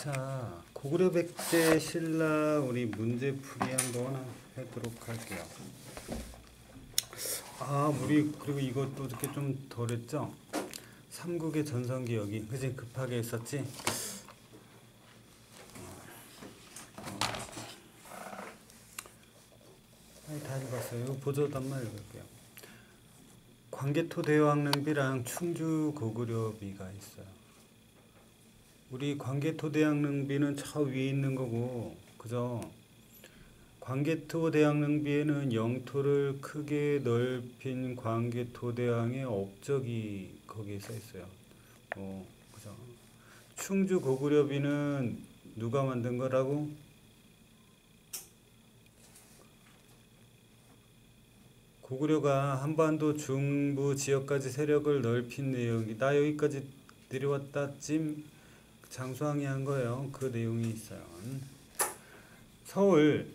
자, 고구려 백제 신라 우리 문제풀이 한번 하도록 할게요. 아, 우리 그리고 이것도 이렇게 좀 덜했죠? 삼국의 전성기 여기 그지 급하게 했었지? 아니 다 읽었어요. 이거 보조단만 읽을게요. 광개토 대왕릉비랑 충주 고구려비가 있어요. 우리 광개토 대왕릉비는 저 위에 있는 거고, 그죠? 광개토 대왕릉비에는 영토를 크게 넓힌 광개토 대왕의 업적이 거기에 써 있어요. 어, 그죠? 충주 고구려비는 누가 만든 거라고? 고구려가 한반도 중부 지역까지 세력을 넓힌 내용이 나 여기까지 내려왔다 찜 장수왕이 한 거예요. 그 내용이 있어요. 서울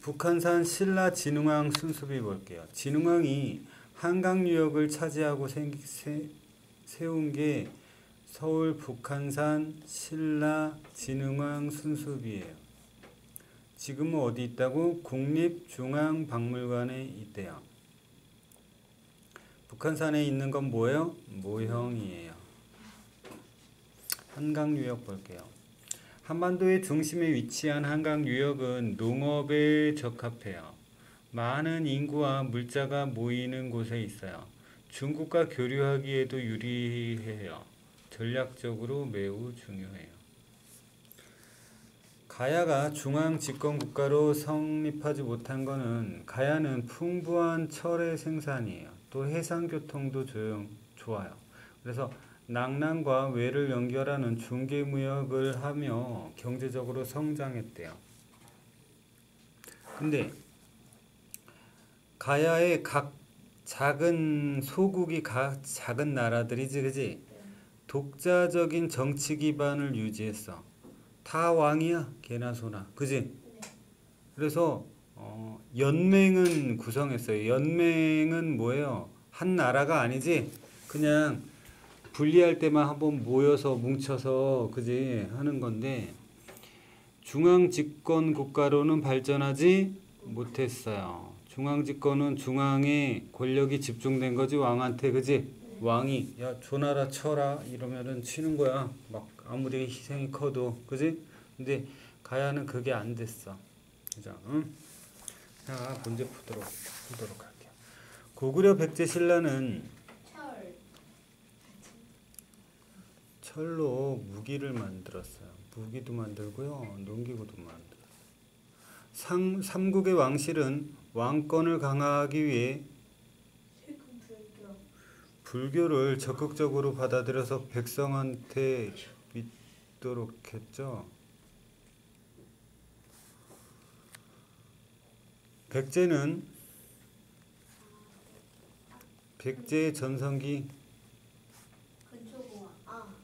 북한산 신라 진흥왕 순수비 볼게요. 진흥왕이 한강 유역을 차지하고 생, 세, 세운 게 서울 북한산 신라 진흥왕 순수비예요. 지금은 어디 있다고? 국립중앙박물관에 있대요. 북한산에 있는 건 뭐예요? 모형이에요. 한강 유역 볼게요. 한반도의 중심에 위치한 한강 유역은 농업에 적합해요. 많은 인구와 물자가 모이는 곳에 있어요. 중국과 교류하기에도 유리해요. 전략적으로 매우 중요해요. 가야가 중앙 집권 국가로 성립하지 못한 것은 가야는 풍부한 철의 생산이에요. 또 해상 교통도 조용 좋아요. 그래서 낙랑과 외를 연결하는 중개 무역을 하며 경제적으로 성장했대요. 근데 가야의 각 작은 소국이 각 작은 나라들이지 그지? 독자적인 정치 기반을 유지했어. 다 왕이야 개나 소나 그지? 그래서 어, 연맹은 구성했어요. 연맹은 뭐예요? 한 나라가 아니지? 그냥 분리할 때만 한번 모여서 뭉쳐서 그지 하는 건데 중앙 집권 국가로는 발전하지 못했어요. 중앙 집권은 중앙에 권력이 집중된 거지 왕한테 그지? 왕이 야 조나라 쳐라 이러면은 치는 거야. 막 아무리 희생이 커도 그지? 근데 가야는 그게 안 됐어. 그죠? 응? 자 문제 푸도록 푸도록 할게요. 고구려 백제 신라는 철로 무기를 만들었어요. 무기도 만들고요, 농기구도 만들었어요. 상, 삼국의 왕실은 왕권을 강화하기 위해. 불교를 적극적으로 받아들여서 백성한테 믿도록 했죠. 백제는 백제의 전성기 근초고와. 아.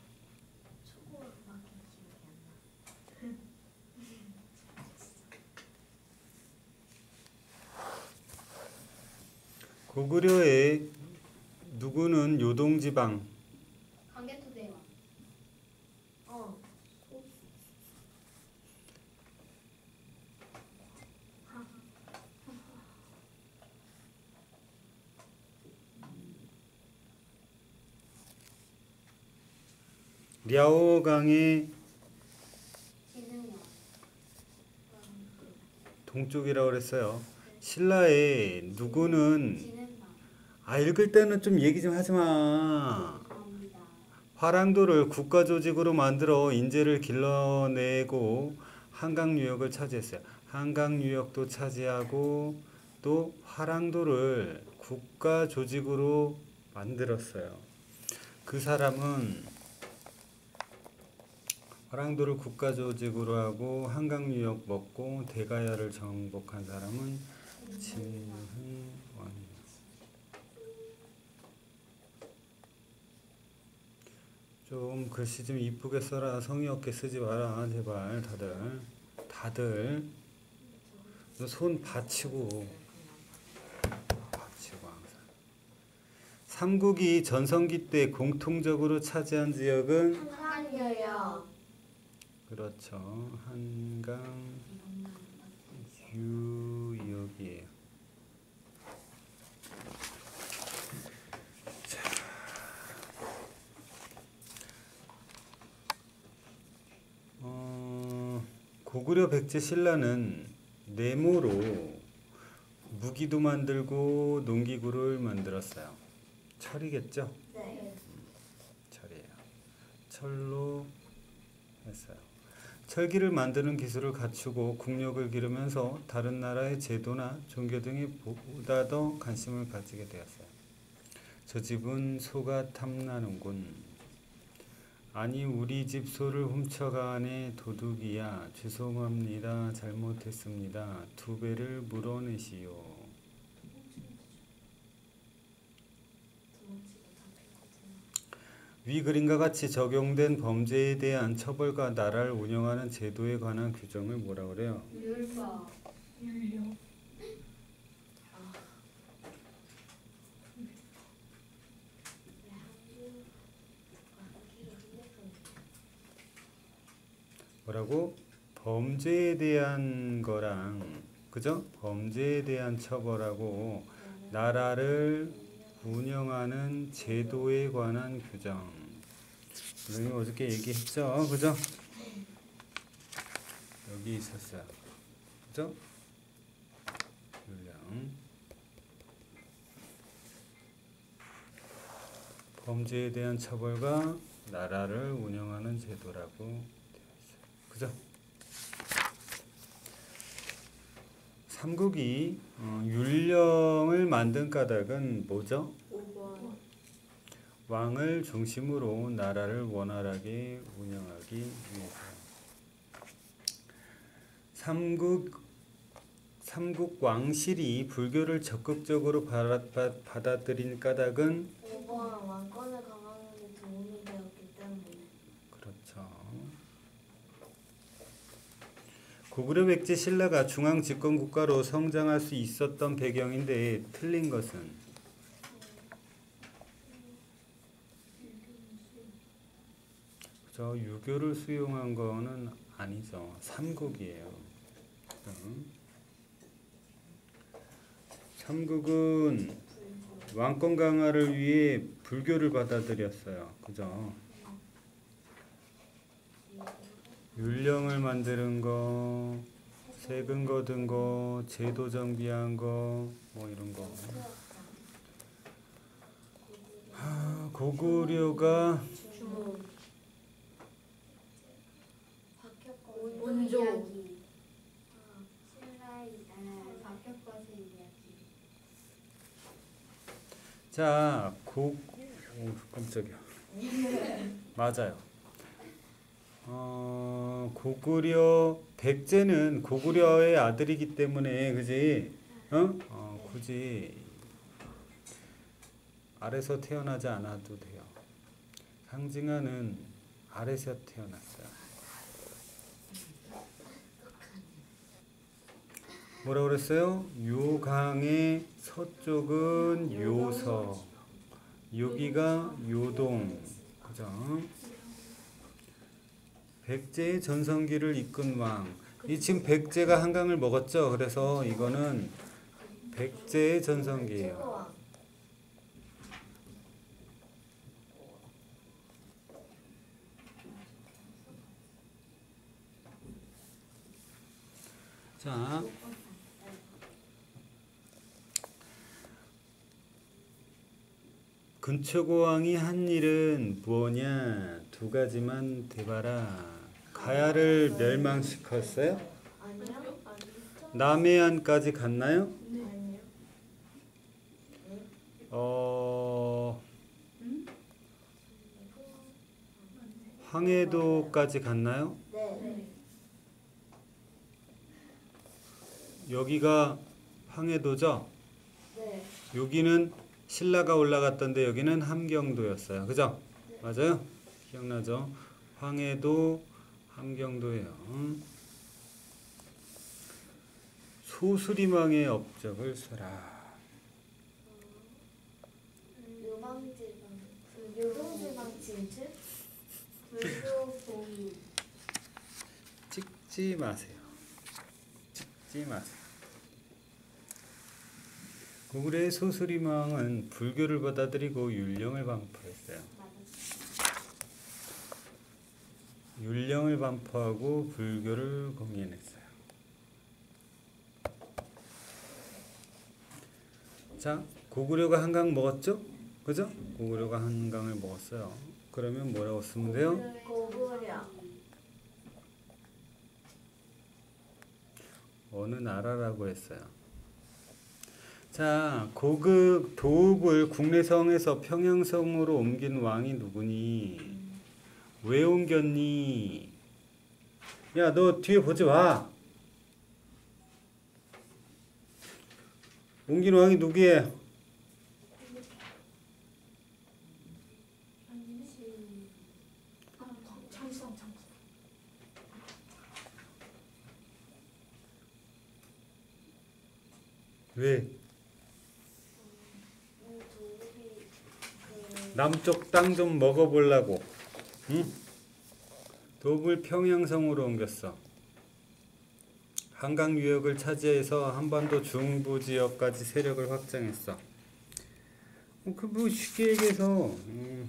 초고밖에 기억이 안 나. 고구려의 누구는 요동지방 대왕. 어. 소- 랴오강의. 동쪽이라고 그랬어요. 신라의 누구는. 아 읽을 때는 좀 얘기 좀 하지 마. 화랑도를 국가 조직으로 만들어 인재를 길러내고 한강 유역을 차지했어요. 한강 유역도 차지하고 또 화랑도를 국가 조직으로 만들었어요. 그 사람은 화랑도를 국가 조직으로 하고 한강 유역 먹고 대가야를 정복한 사람은 진흥왕이에요. 좀 글씨 좀 이쁘게 써라. 성의 없게 쓰지 마라. 제발 다들 다들 너손 받치고 받치고 항상. 삼국이 전성기 때 공통적으로 차지한 지역은 한강유역. 그렇죠. 한강 유역이에요. 어, 고구려 백제 신라는 네모로 무기도 만들고 농기구를 만들었어요. 철이겠죠? 네. 철이에요. 철로 했어요. 철기를 만드는 기술을 갖추고 국력을 기르면서 다른 나라의 제도나 종교 등에 보다 더 관심을 가지게 되었어요. 저 집은 소가 탐나는군. 아니 우리 집 소를 훔쳐가네 도둑이야. 죄송합니다. 잘못했습니다. 두 배를 물어내시오. 위 그림과 같이 적용된 범죄에 대한 처벌과 나라를 운영하는 제도에 관한 규정을 뭐라 그래요? 율법. 뭐라고? 범죄에 대한 거랑 그죠? 범죄에 대한 처벌하고 나라를 운영하는 제도에 관한 규정. 선생님 어저께 얘기했죠, 그죠? 여기 있었어요, 그죠? 율령. 범죄에 대한 처벌과 나라를 운영하는 제도라고. 그죠? 삼국이 어, 율령을 만든 까닭은 뭐죠? 5번. 왕을 중심으로 나라를 원활하게 운영하기 위해서. 삼국 삼국 왕실이 불교를 적극적으로 받아, 받- 받아들인 까닭은 5번. 왕권을 강화하는 데 도움이 되었기 때문에. 그렇죠. 고구려 백제 신라가 중앙 집권 국가로 성장할 수 있었던 배경인데 틀린 것은 그죠 유교를 수용한 거는 아니죠. 삼국이에요. 응? 삼국은 왕권 강화를 위해 불교를 받아들였어요. 그죠? 율령을 만드는 거, 세금 거둔 거, 제도 정비한 거, 뭐 이런 거. 아, 고구려가 이야기. 자, 고, 오, 깜짝이야. 맞아요. 어, 고구려 백제는 고구려의 아들이기 때문에 그지? 어? 어, 굳이 아래서 태어나지 않아도 돼요. 상징하는 아래서 태어났어요. 뭐라 그랬어요? 요강의 서쪽은 요서, 여기가 요동, 그죠? 백제의 전성기를 이끈 왕. 이 지금 백제가 한강을 먹었죠. 그래서 이거는 백제의 전성기예요. 자, 근초고왕이 한 일은 뭐냐? 두 가지만 대봐라. 가야를 멸망시켰어요? 남해안까지 갔나요? 어, 황해도까지 갔나요? 네. 여기가 황해도죠? 네. 여기는 신라가 올라갔던데 여기는 함경도였어요. 그죠? 맞아요? 기억나죠? 황해도 함경도예요. 소수리망의 업적을 진출. 불교 봉인. 찍지 마세요. 찍지 마세요. 고구려의 소수리망은 불교를 받아들이고 율령을 반포했어요. 율령을 반포하고 불교를 공연했어요. 자, 고구려가 한강 먹었죠? 그죠? 고구려가 한강을 먹었어요. 그러면 뭐라고 쓰면 돼요? 고구려. 어느 나라라고 했어요. 자, 고급 도읍을 국내성에서 평양성으로 옮긴 왕이 누구니? 왜 옮겼니? 야, 너 뒤에 보지 마. 옮긴 왕이 장성. 왜? 남쪽 땅 좀 먹어보려고. 응? 도읍을 평양성으로 옮겼어. 한강 유역을 차지해서 한반도 중부 지역까지 세력을 확장했어. 그뭐 쉽게 얘기해서 음,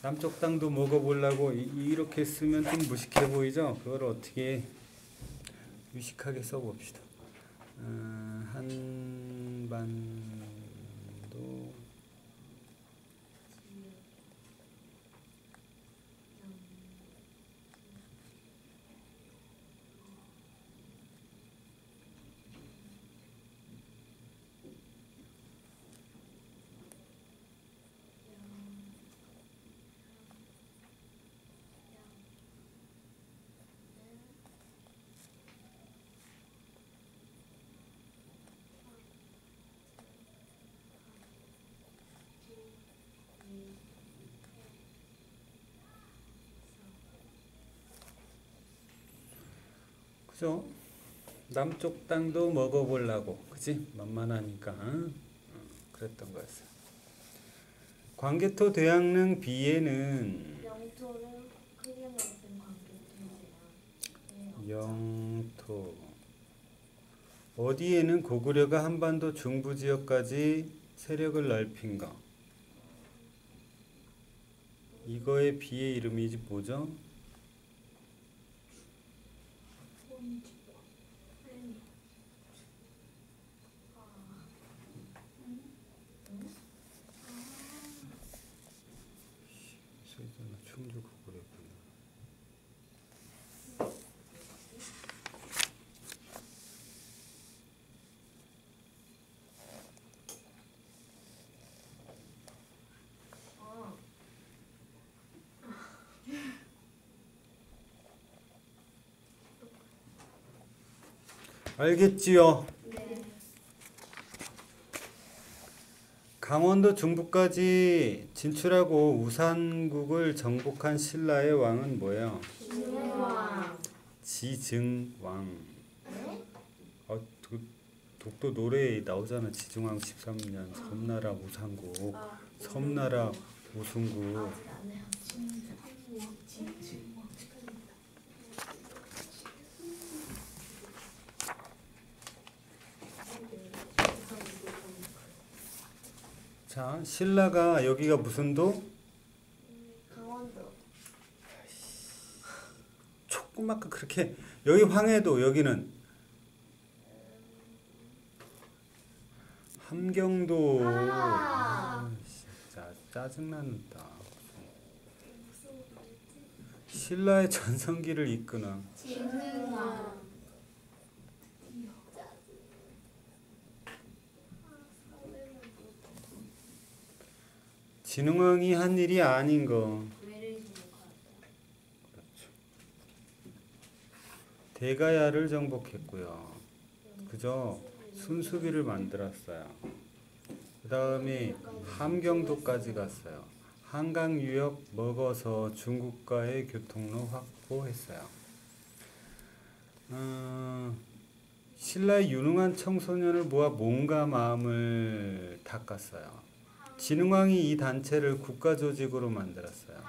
남쪽 땅도 먹어보려고 이- 이렇게 쓰면 좀 무식해 보이죠? 그걸 어떻게 유식하게 써봅시다. 어, 한반도 그죠? 남쪽 땅도 먹어보려고, 그지? 만만하니까, 응? 응, 그랬던 거였어요. 광개토 대왕릉 비에는 영토를 크게 넓힌 관계통이지만 영토 어디에는 고구려가 한반도 중부 지역까지 세력을 넓힌 거. 이거의 비의 이름이지 뭐죠? 본지. 세존 충주 고구려구나. 어, 알겠지요? 네. 강원도 중부까지 진출하고 우산국을 정복한 신라의 왕은 뭐예요? 지증왕. 네? 아, 그 독도 노래에 나오잖아. 지증왕 13년 섬나라 우산국, 아, 섬나라 우승국. 아직 안 해요. 진우왕 진우왕 축하드립니다. 자, 신라가 여기가 무슨 도? 강원도. 조그맣게 그렇게 여기 황해도 여기는 함경도. 아. 아, 진짜 짜증난다. 신라의 전성기를 이끄는 진흥왕. 진흥왕이 한 일이 아닌 거. 주목하다. 대가야를 정복했고요. 그죠? 순수비를 만들었어요. 그 다음에 함경도까지 갔어요. 한강 유역 먹어서 중국과의 교통로 확보했어요. 어, 신라의 유능한 청소년을 모아 몸과 마음을 닦았어요. 진흥왕이 이 단체를 국가 조직으로 만들었어요.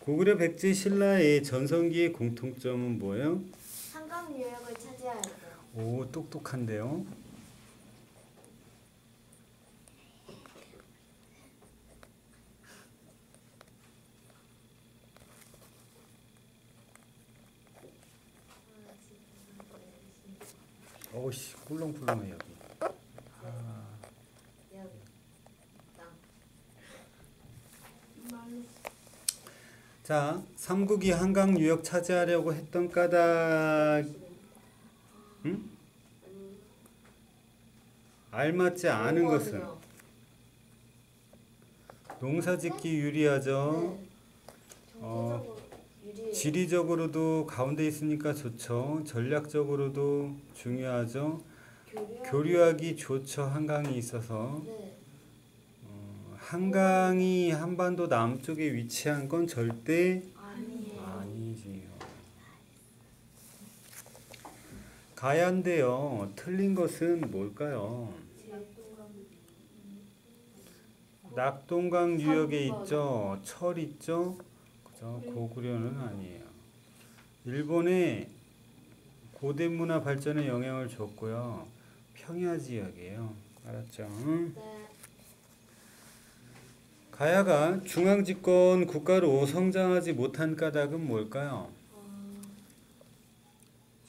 고구려 백제 신라의 전성기의 공통점은 뭐예요? 한강 유역을 차지하였 오, 똑똑한데요. 어우씨 꿀렁꿀렁해 여기. 자 삼국이 한강 유역 차지하려고 했던 까닭 응? 알맞지 않은 것은 농사짓기 유리하죠. 네. 어, 지리적으로도 가운데 있으니까 좋죠. 전략적으로도 중요하죠. 교류하기- 교류하기 좋죠. 한강이 있어서 네. 어, 한강이 한반도 남쪽에 위치한 건 절대 아니에요. 아니지요. 가야인데요. 틀린 것은 뭘까요? 낙동강 유역에. 있죠. 철 있죠. 그죠? 고구려는 아니에요. 일본의 고대 문화 발전에 영향을 줬고요. 평야 지역이에요. 알았죠? 응? 네. 가야가 중앙 집권 국가로 성장하지 못한 까닭은 뭘까요? 어,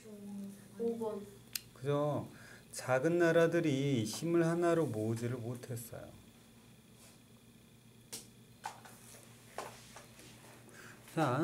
중 5번. 그죠? 작은 나라들이 힘을 하나로 모으지를 못했어요. 자,